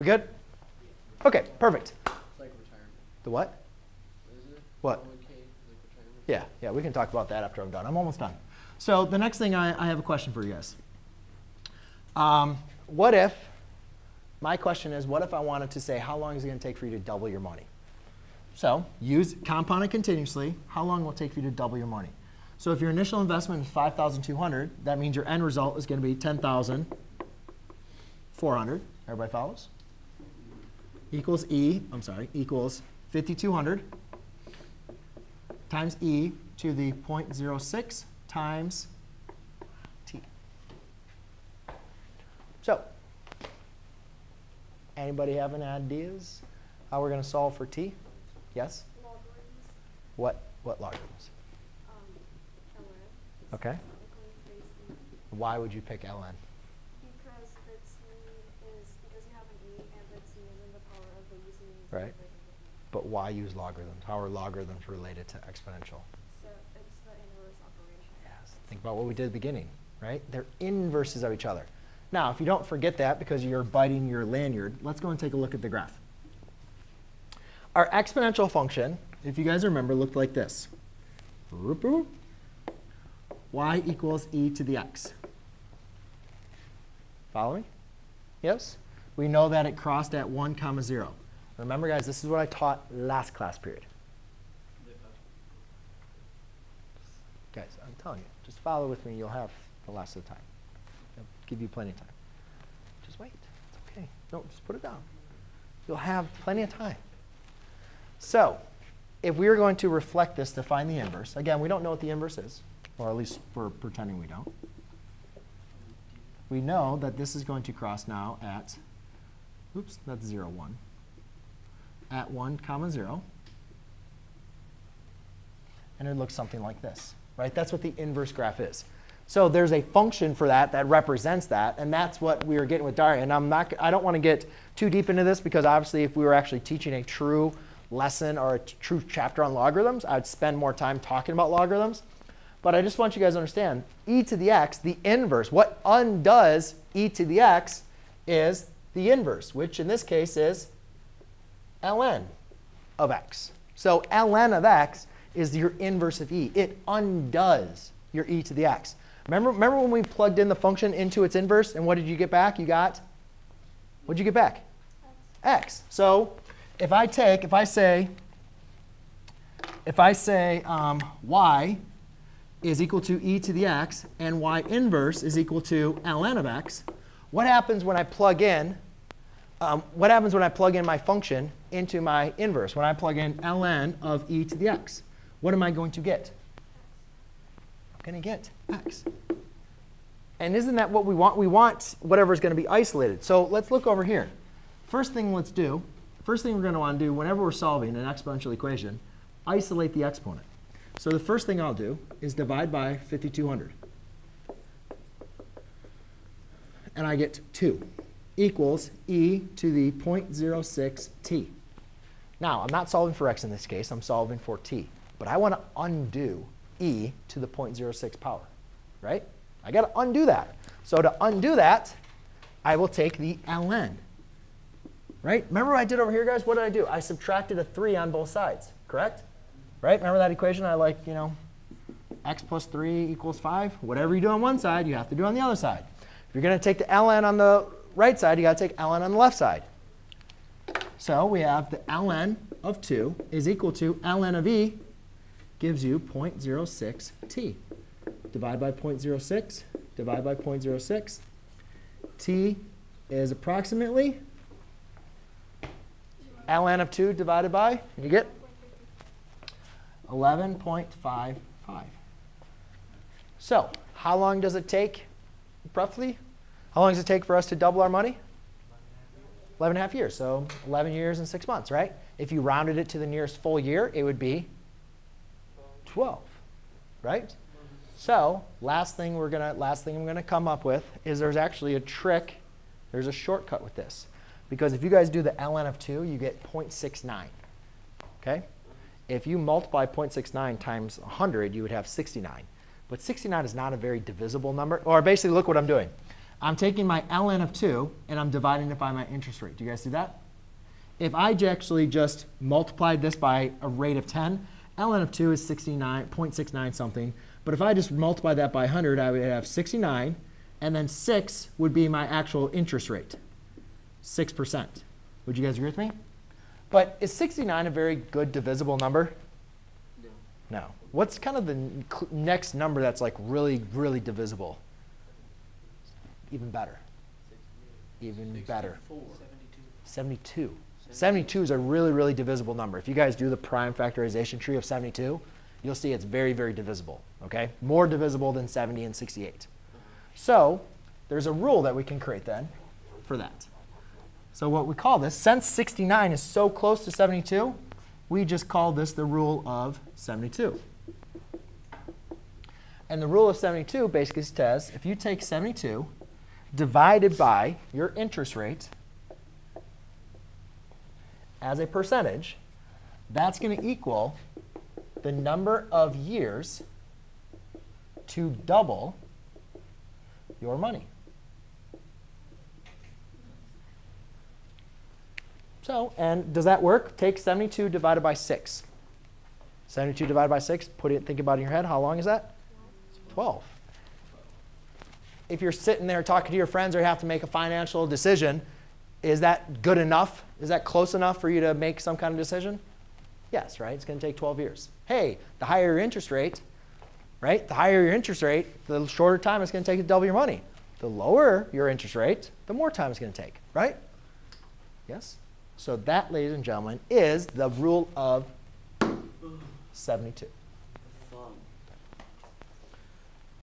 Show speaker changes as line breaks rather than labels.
We good? Okay, perfect.
It's like retirement,
The what? What?
401k, like retirement.
Yeah, yeah, we can talk about that after I'm done. I'm almost done. So the next thing I, I have a question for you guys. Um, what if, my question is, what if I wanted to say, how long is it going to take for you to double your money? So use compound it continuously. How long will it take for you to double your money? So if your initial investment is 5,200, that means your end result is going to be 10,400. Everybody follows? Equals E, I'm sorry, equals 5,200 times e to the 0.06 times t. So, anybody have any ideas how we're going to solve for t? Yes?
logarithms,
What, what logarithms?
um, ln,
Okay. Why would you pick ln?
because the t is, because you have an e and the t is in the power of the using
Right. But why use logarithms? How are logarithms related to exponential?
So it's the inverse operation.
Yes. Think about what we did at the beginning, right? They're inverses of each other. Now, if you don't forget that because you're biting your lanyard, let's go and take a look at the graph. Our exponential function, if you guys remember, looked like this. Y equals e to the x. Follow me? Yes? We know that it crossed at 1 comma 0. Remember, guys, this is what I taught last class period. Guys, I'm telling you, just follow with me. You'll have the last of the time. I'll give you plenty of time. Just wait. It's okay. No, just put it down. You'll have plenty of time. So, if we were going to reflect this to find the inverse, again, we don't know what the inverse is, or at least we're pretending we don't. We know that this is going to cross now at, oops, that's 0, 1, at 1 comma 0 and it looks something like this, right? That's what the inverse graph is. So there's a function for that that represents that, and that's what we were getting with Daria. And I'm not, I don't want to get too deep into this because obviously if we were actually teaching a true lesson or a true chapter on logarithms, I'd spend more time talking about logarithms. But I just want you guys to understand, e to the x, the inverse, what undoes e to the x is the inverse, which in this case is ln of x. So ln of x is your inverse of e. It undoes your e to the x. Remember, remember when we plugged in the function into its inverse, and what did you get back? You got, what did you get back? x. So if I take, if I say, if I say um, y is equal to e to the x, and y inverse is equal to ln of x, what happens when I plug in um, what happens when I plug in my function into my inverse? When I plug in ln of e to the x, what am I going to get? I'm going to get x. And isn't that what we want? We want whatever is going to be isolated. So let's look over here. First thing let's do, first thing we're going to want to do whenever we're solving an exponential equation, isolate the exponent. So the first thing I'll do is divide by 5200. And I get 2 equals e to the 0.06 t. Now, I'm not solving for x in this case. I'm solving for t. But I want to undo e to the 0.06 power, right? I got to undo that. So to undo that, I will take the ln, right? Remember what I did over here, guys? What did I do? I subtracted a 3 on both sides, correct? Right? Remember that equation? I like, you know, x plus 3 equals 5. Whatever you do on one side, you have to do on the other side. If you're going to take the ln on the right side, you got to take ln on the left side. So we have the ln of 2 is equal to ln of e gives you 0.06 t. Divide by 0.06, divide by 0.06. t is approximately ln of 2 divided by, you get 11.55. So how long does it take, roughly? How long does it take for us to double our money? 11 and a half years. So 11 years and 6 months, right? If you rounded it to the nearest full year, it would be 12, right? So last thing we're gonna, last thing I'm gonna come up with is there's actually a trick. There's a shortcut with this, because if you guys do the ln of 2, you get 0.69. Okay? If you multiply 0.69 times 100, you would have 69. But 69 is not a very divisible number. Or basically, look what I'm doing. I'm taking my ln of 2 and I'm dividing it by my interest rate. Do you guys see that? If I actually just multiplied this by a rate of 10, ln of 2 is 69.69 something. But if I just multiply that by 100, I would have 69, and then 6 would be my actual interest rate, 6%. Would you guys agree with me? But is 69 a very good divisible number?
No.
No. What's kind of the next number that's like really, really divisible? Even better. Even better.
Four.
72. 72 is a really, really divisible number. If you guys do the prime factorization tree of 72, you'll see it's very, very divisible. Okay? More divisible than 70 and 68. So there's a rule that we can create then for that. So what we call this, since 69 is so close to 72, we just call this the rule of 72. And the rule of 72 basically says if you take 72 divided by your interest rate as a percentage, that's going to equal the number of years to double your money. So, and does that work? Take 72 divided by 6. 72 divided by 6, put it, think about it in your head. How long is that? 12. If you're sitting there talking to your friends or you have to make a financial decision, is that good enough? Is that close enough for you to make some kind of decision? Yes, right? It's going to take 12 years. Hey, the higher your interest rate, right? The higher your interest rate, the shorter time it's going to take to double your money. The lower your interest rate, the more time it's going to take, right? Yes? So that, ladies and gentlemen, is the rule of 72.